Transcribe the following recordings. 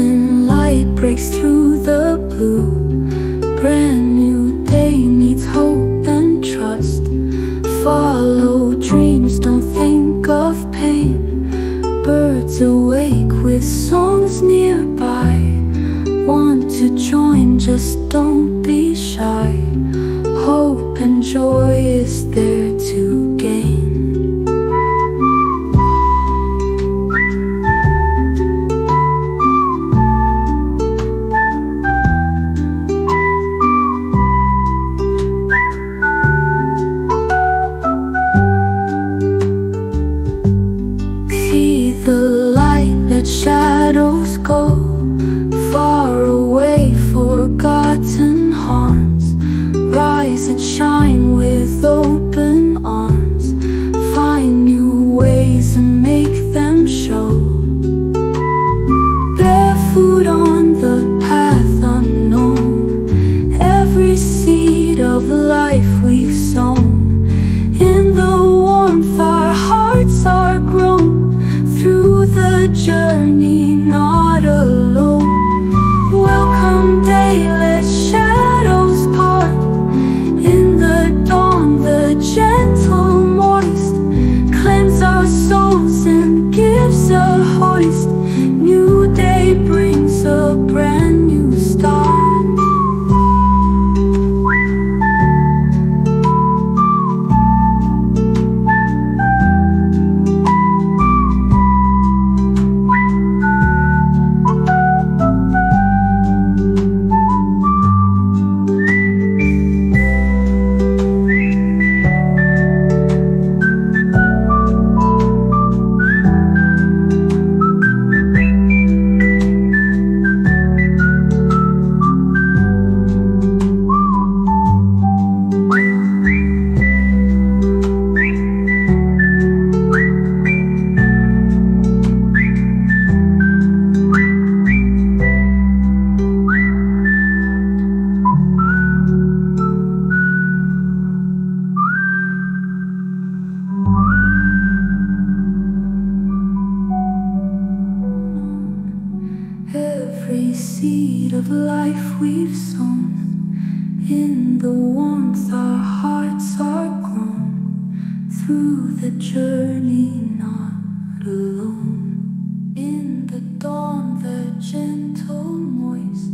golden light breaks through the blue. Brand new day needs hope and trust. Follow dreams, don't think of pain. Birds awake with songs nearby. Want to join, just don't be shy. Hope and joy is there. seed of life we've sown. In the warmth our hearts are grown. Through the journey, not alone. In the dawn, the gentle moist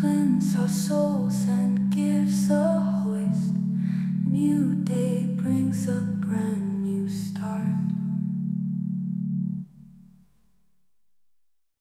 cleanse our souls and gives a hoist. New